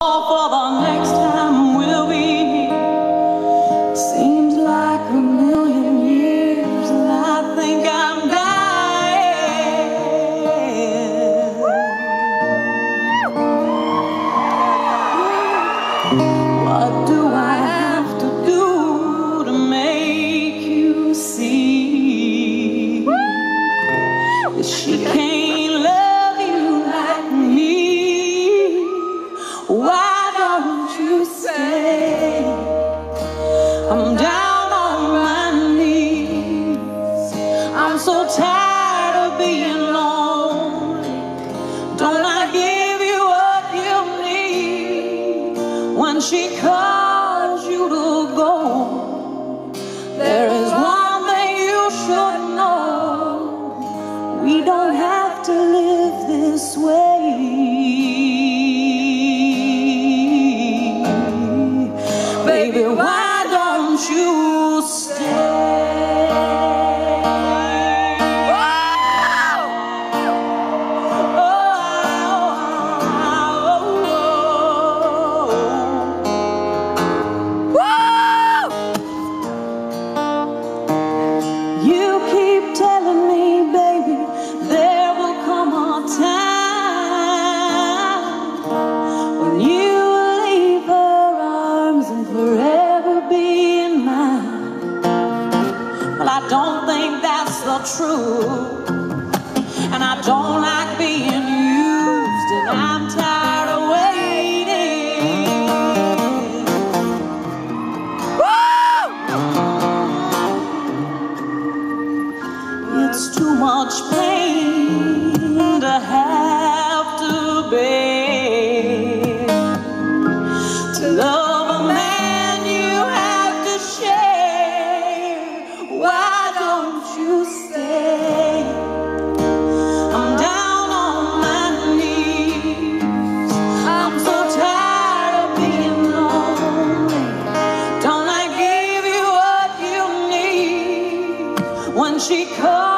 off. I don't think that's the truth. And I don't like being used, and I'm tired of waiting. Woo! It's too much pain. she comes.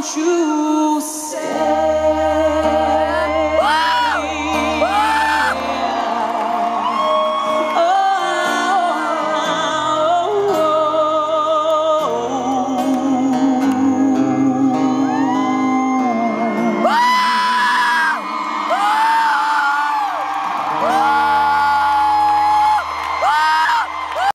Don't you stay?